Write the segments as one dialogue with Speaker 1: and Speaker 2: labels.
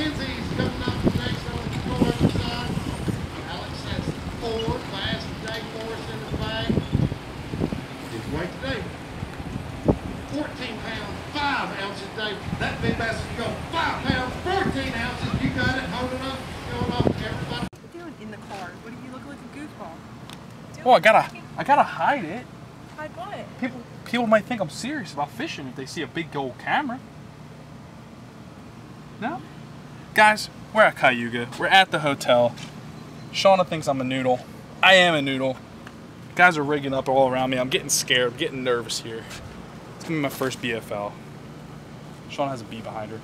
Speaker 1: Mackenzie's coming up next on the side. Alex has four, last day for us in the. His weight today, 14 pounds, 5 ounces, Dave. That big bass is go 5 pounds, 14 ounces. You got it, holding up, showing off to everybody.
Speaker 2: What are you doing in the car? What do you look like a goofball?
Speaker 3: Well, I gotta, I gotta hide it.
Speaker 2: Hide what?
Speaker 3: People, people might think I'm serious about fishing if they see a big gold camera. No, guys, we're at Cayuga. We're at the hotel. Shauna thinks I'm a noodle. I am a noodle. Guys are rigging up all around me. I'm getting scared. I'm getting nervous here. It's gonna be my first BFL. Shauna has a bee behind her.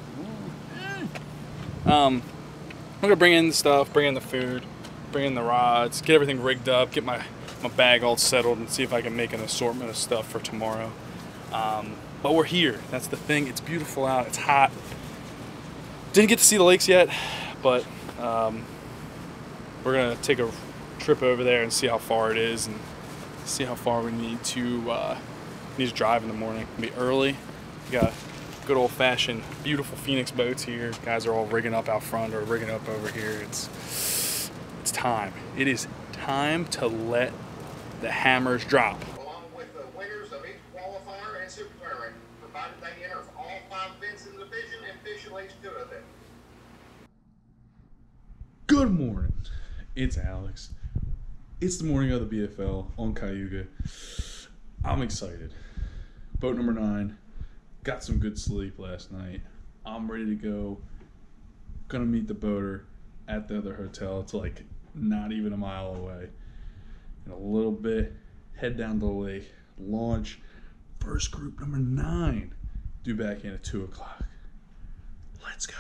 Speaker 3: Um, I'm gonna bring in the stuff, bring in the food, bring in the rods, get everything rigged up, get my, my bag all settled, and see if I can make an assortment of stuff for tomorrow. Um, but we're here. That's the thing. It's beautiful out. It's hot. Didn't get to see the lakes yet, but um, we're gonna take a trip over there and see how far it is and see how far we need to uh, need to drive in the morning. It'll be early. We got good old fashioned beautiful Phoenix boats here. Guys are all rigging up out front or rigging up over here. It's it's time. It is time to let the hammers drop.
Speaker 4: Good morning. It's Alex. It's the morning of the BFL on Cayuga. I'm excited. Boat number nine. Got some good sleep last night. I'm ready to go. Gonna meet the boater at the other hotel. It's like not even a mile away. In a little bit, head down the lake, launch. First group number nine. Due back in at two o'clock. Let's go.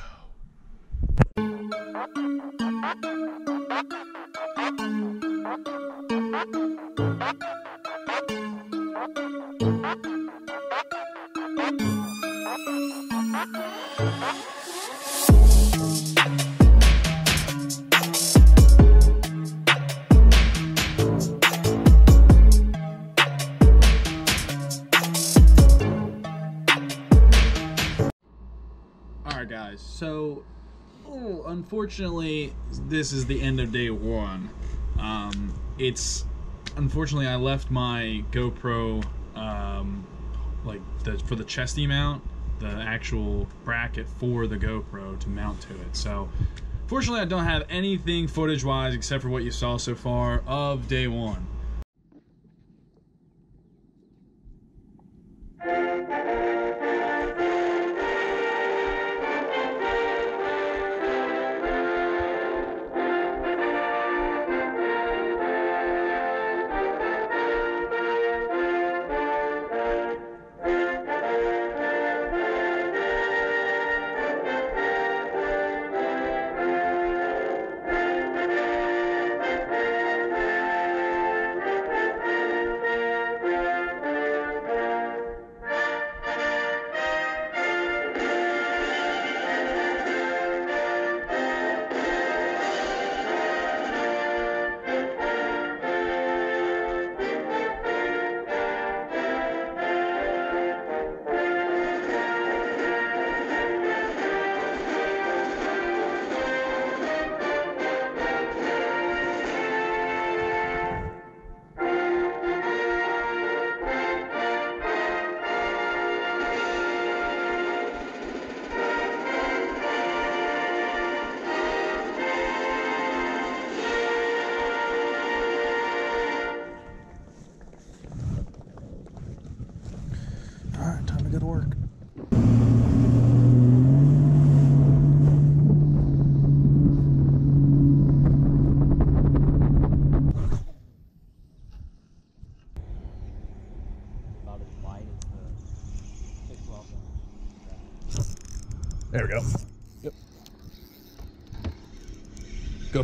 Speaker 5: Unfortunately, this is the end of day one. Um, it's unfortunately I left my GoPro, um, like the for the chesty mount, the actual bracket for the GoPro to mount to it. So, fortunately, I don't have anything footage-wise except for what you saw so far of day one.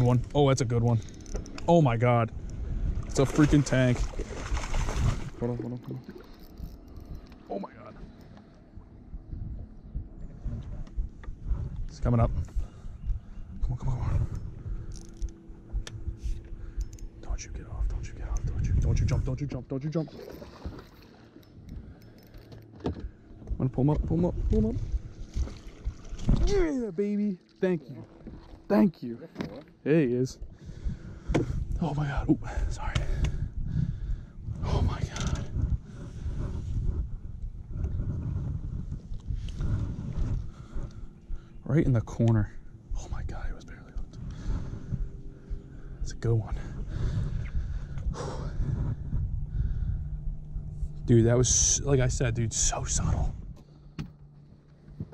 Speaker 3: Good one. Oh, that's a good one. Oh my god. It's a freaking tank. Hold on, hold on, hold on. Oh my god. It's coming up. Come on, come on, come on. Don't you get off, don't you get off, don't you don't you jump, don't you jump, don't you jump. I'm gonna pull him up, pull him up, pull him up. Yeah, baby. Thank you. Thank you. There he is. Oh my god. Oh, sorry. Oh my god. Right in the corner. Oh my god, it was barely hooked. It's a good one. Dude, that was like I said, dude, so subtle.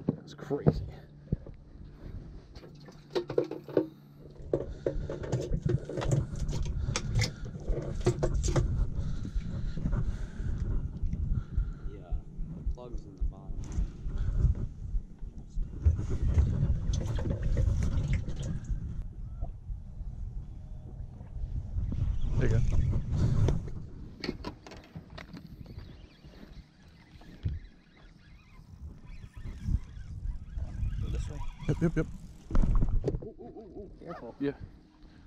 Speaker 3: That's crazy.
Speaker 6: Yeah, plugs in the bottom.
Speaker 3: There you go.
Speaker 6: Go this way.
Speaker 3: Yep, yep, yep.
Speaker 6: Careful.
Speaker 3: Yeah.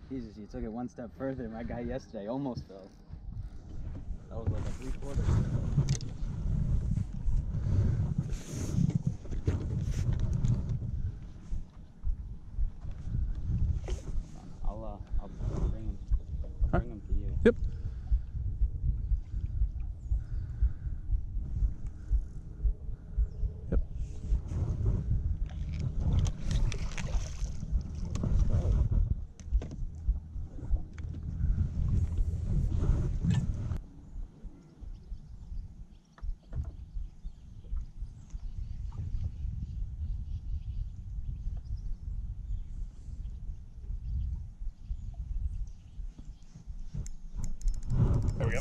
Speaker 6: Jesus, you took it one step further. My guy yesterday almost fell. That was like a three quarter. I'll uh, I'll bring him. I'll bring him to you.
Speaker 3: Yep. Yep. There we go.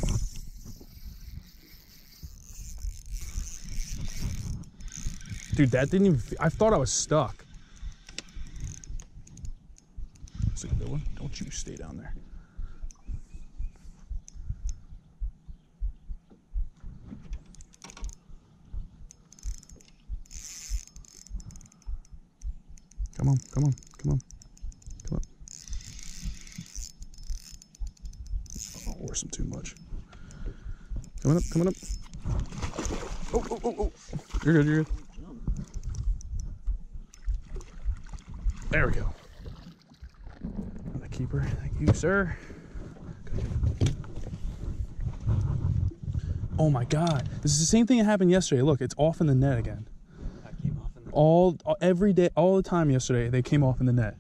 Speaker 3: Dude, that didn't even. I thought I was stuck. That's a good one. Don't you stay down there. Come on, come on, come on, come on. Oh, horse him too much. Coming up, coming up. Oh, oh, oh, oh. You're good, you're good. There we go. The keeper. Thank you, sir. Oh my god. This is the same thing that happened yesterday. Look, it's off in the net again.
Speaker 6: I came off in
Speaker 3: All every day, all the time yesterday, they came off in the net.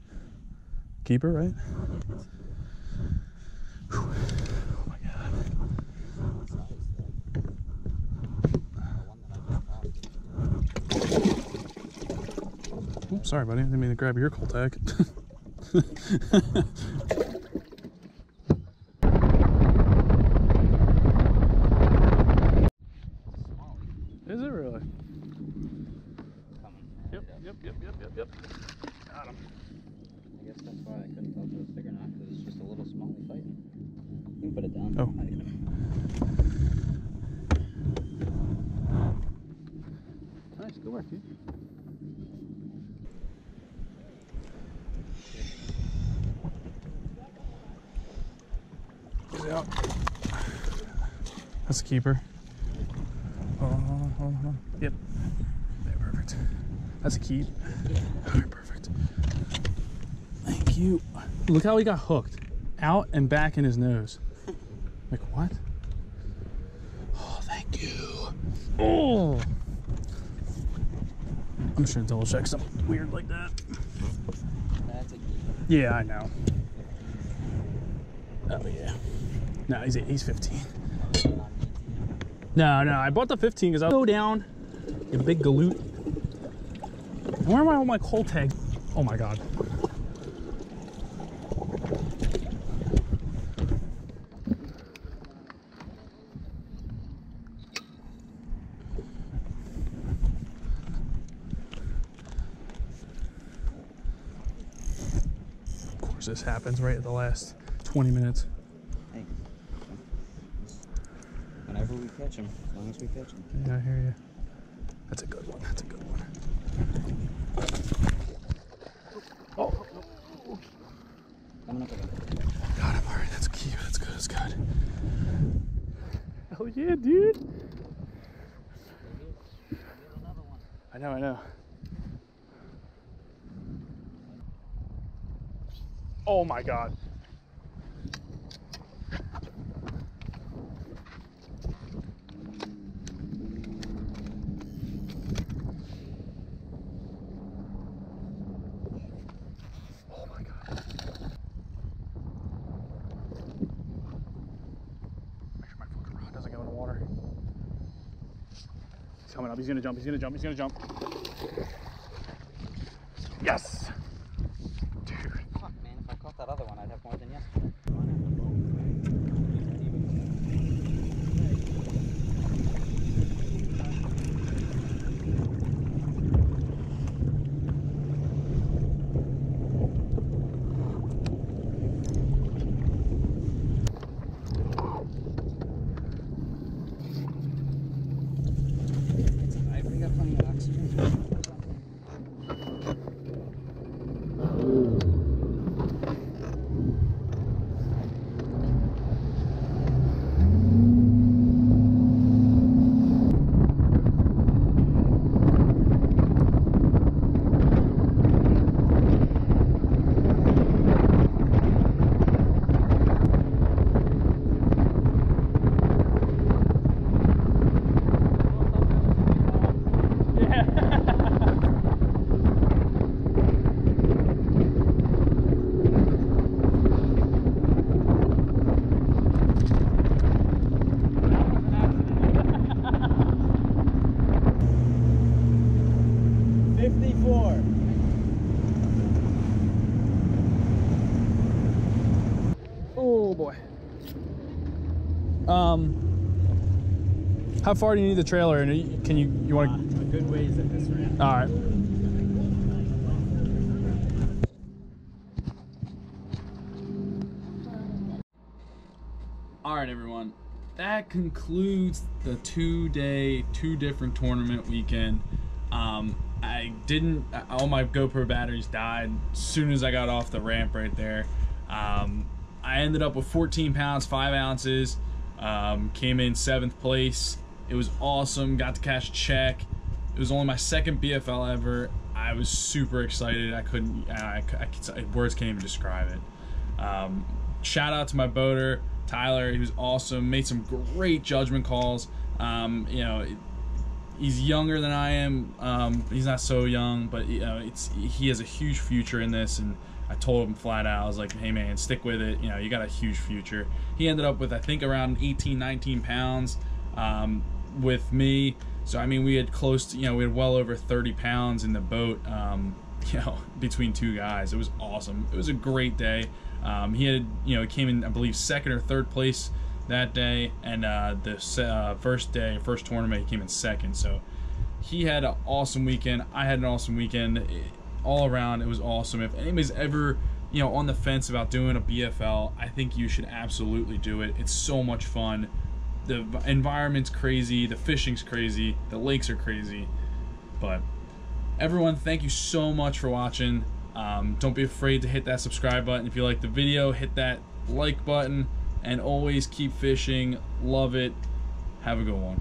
Speaker 3: Keeper, right? Whew. Oh my god.
Speaker 6: size though. The one that I just caught.
Speaker 3: Oops, sorry, buddy. I didn't mean to grab your cull tag.
Speaker 6: Smallie.
Speaker 3: Is it really?
Speaker 6: Coming.
Speaker 3: Yep, yep, yep, yep, yep, yep. Got him.
Speaker 6: I guess that's why I couldn't tell if it was big or not, because it's just a little smallie fighting. You can put it down.
Speaker 3: Oh.
Speaker 6: I get him.
Speaker 3: Nice, good work, dude. Get it out. That's a keeper. Hold on, hold on, hold on. Yep. There, perfect. That's a keep. Alright, perfect. Thank you. Look how he got hooked. Out and back in his nose. Like what? Oh, thank you. Oh. I'm just gonna double check something weird like that.
Speaker 6: That's a key.
Speaker 3: Yeah, I know. Oh yeah. No, he's he's 15. No, no, I bought the 15 because I'll go down. You big galoot. Where am I on my cull tag? Oh my god. Of course, this happens right at the last 20 minutes.
Speaker 6: catch them. As long as we catch them.
Speaker 3: Yeah, I hear you. That's a good one. That's a good one. Oh.
Speaker 6: Coming up again.
Speaker 3: Got him. All right. That's cute. That's good. That's good. Hell yeah, dude. I know, I know.
Speaker 7: Oh my God. Coming up. He's gonna jump. He's gonna jump. He's gonna jump. Yes. Dude.
Speaker 6: Fuck, man, if I caught that other one, I'd have more than yesterday. I got plenty of oxygen. Fifty-four.
Speaker 7: Oh boy. Um, how far do you need the trailer? And can you you want
Speaker 6: A good ways at this ramp.
Speaker 7: All right.
Speaker 3: All right, everyone. That concludes the two-day, two different tournament weekend. Um, I didn't. All my GoPro batteries died as soon as I got off the ramp right there. Um, I ended up with 14 pounds, five ounces. Um, came in seventh place. It was awesome. Got to cash check. It was only my second BFL ever. I was super excited. I couldn't. I, I, words can't even describe it. Um, shout out to my boater Tyler. He was awesome. Made some great judgment calls. Um, you know, he's younger than I am. Um, he's not so young, but you know, it's he has a huge future in this. And I told him flat out, I was like, "Hey man, stick with it. You know, you got a huge future." He ended up with I think around 18, 19 pounds um, with me. So I mean, we had close to you know we had well over 30 pounds in the boat. Um, you know, between two guys, it was awesome. It was a great day. Um, he had you know he came in I believe second or third place that day, and uh, the uh, first day, first tournament, he came in second. So he had an awesome weekend. I had an awesome weekend. It- all around, it was awesome. If anybody's ever you know on the fence about doing a BFL, I think you should absolutely do it. It's so much fun. The environment's crazy. The fishing's crazy. The lakes are crazy. But everyone, thank you so much for watching. Um, don't be afraid to hit that subscribe button. If you like the video, hit that like button. And always keep fishing. Love it. Have a good one.